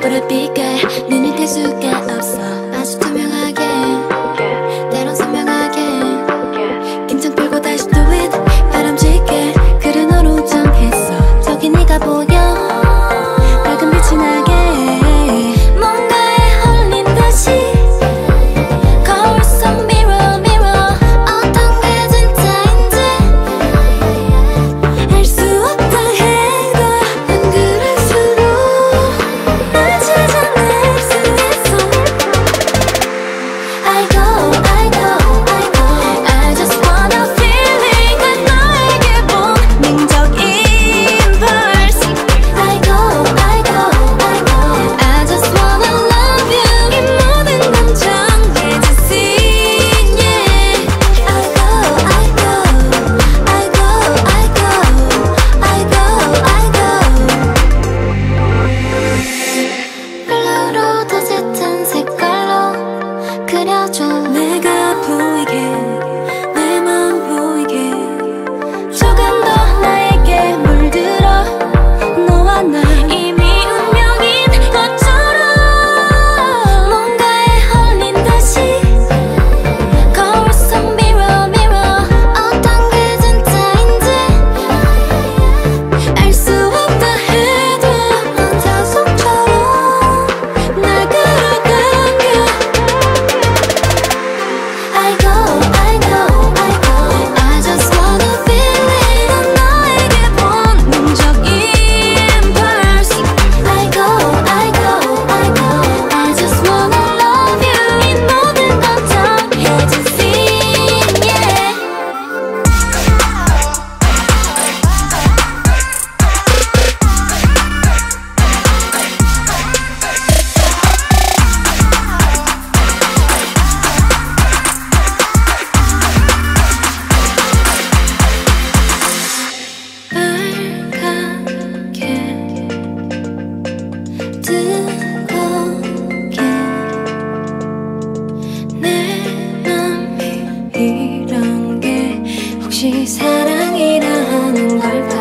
but I'd be good. 내가 보이게 사랑이라 하는 걸